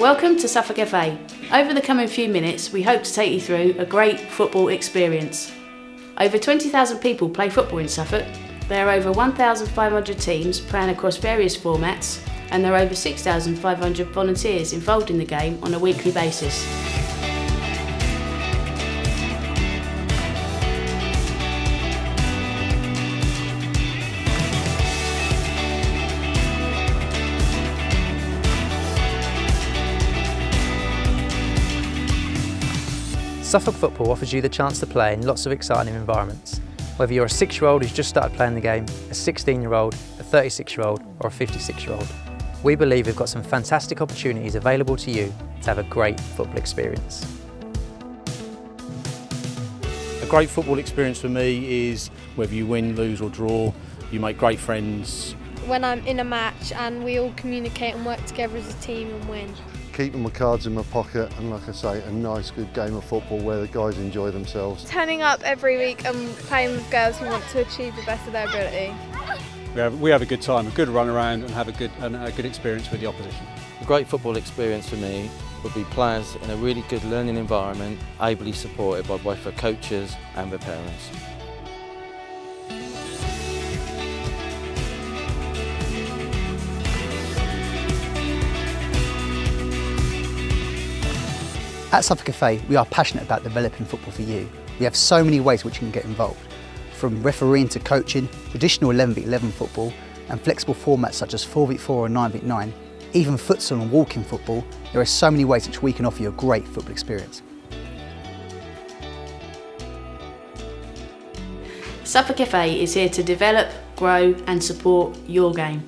Welcome to Suffolk FA. Over the coming few minutes, we hope to take you through a great football experience. Over 20,000 people play football in Suffolk. There are over 1,500 teams playing across various formats, and there are over 6,500 volunteers involved in the game on a weekly basis. Suffolk Football offers you the chance to play in lots of exciting environments. Whether you're a six-year-old who's just started playing the game, a 16-year-old, a 36-year-old or a 56-year-old, we believe we've got some fantastic opportunities available to you to have a great football experience. A great football experience for me is whether you win, lose or draw, you make great friends. When I'm in a match and we all communicate and work together as a team and win keeping my cards in my pocket and like I say a nice good game of football where the guys enjoy themselves. Turning up every week and playing with girls who want to achieve the best of their ability. We have, we have a good time, a good run around and have a good, and a good experience with the opposition. A great football experience for me would be players in a really good learning environment, ably supported by both their coaches and their parents. At Suffolk FA, we are passionate about developing football for you. We have so many ways which you can get involved, from refereeing to coaching, traditional 11v11 football, and flexible formats such as 4v4 or 9v9, even futsal and walking football, there are so many ways which we can offer you a great football experience. Suffolk FA is here to develop, grow and support your game.